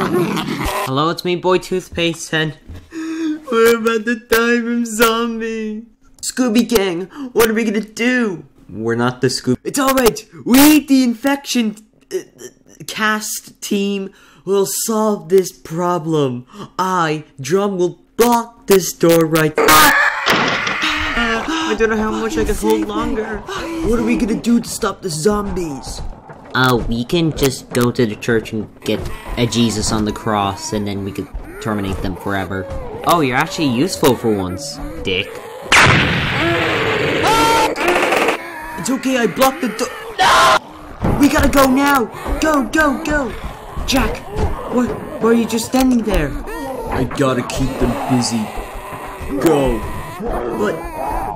Hello, it's me, Boy Toothpaste, and we're about to die from zombies. Scooby Gang, what are we gonna do? We're not the Scooby. It's alright, we, the infection uh, cast team, will solve this problem. I, Drum, will block this door right I don't know how much I can hold longer. What are we gonna do to stop the zombies? Uh, we can just go to the church and get a Jesus on the cross, and then we could terminate them forever. Oh, you're actually useful for once, dick. It's okay, I blocked the door. No! We gotta go now! Go, go, go! Jack, what? Why are you just standing there? I gotta keep them busy. Go. What?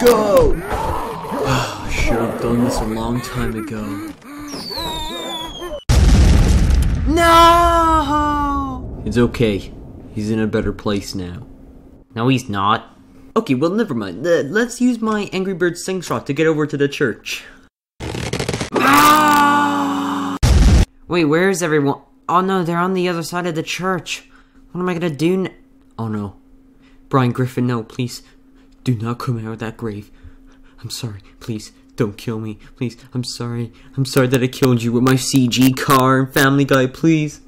Go! Should have done this a long time ago. It's okay. He's in a better place now. No, he's not. Okay, well, never mind. Uh, let's use my Angry Bird slingshot to get over to the church. Wait, where is everyone? Oh no, they're on the other side of the church. What am I gonna do n- Oh no. Brian Griffin, no, please. Do not come out of that grave. I'm sorry, please. Don't kill me, please. I'm sorry. I'm sorry that I killed you with my CG car and Family Guy, please.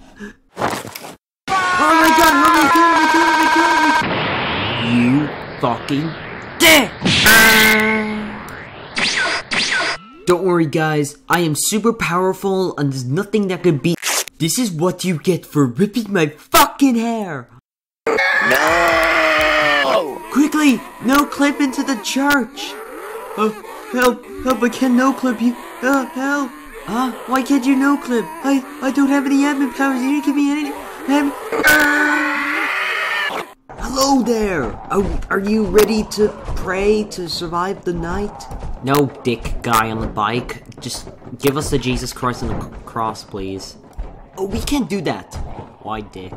Fucking dick! Don't worry, guys. I am super powerful, and there's nothing that can beat. This is what you get for ripping my fucking hair. No! Quickly, no clip into the church. Oh, help! Help! I can't no clip you. Uh, help! Huh? Why can't you no clip? I I don't have any admin powers. You didn't give me any. Admin. Hello there! Are, are you ready to pray to survive the night? No, dick guy on the bike. Just give us the Jesus Christ on the cross, please. Oh, we can't do that. Why, dick?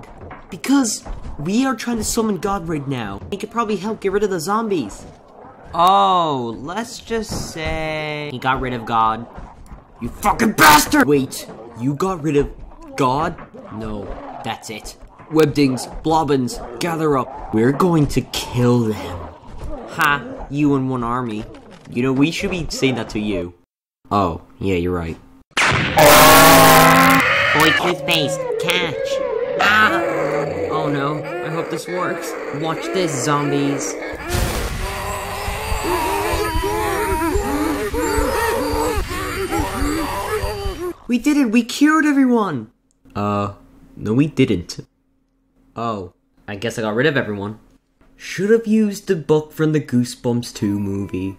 Because we are trying to summon God right now. He could probably help get rid of the zombies. Oh, let's just say he got rid of God. You fucking bastard! Wait, you got rid of God? No, that's it. Webdings, blobbins, gather up. We're going to kill them. Ha, you and one army. You know, we should be saying that to you. Oh, yeah, you're right. Boy toothpaste, catch. Ah! Oh no, I hope this works. Watch this, zombies. We did it! We cured everyone! Uh, no, we didn't. Oh, I guess I got rid of everyone. Should have used the book from the Goosebumps 2 movie.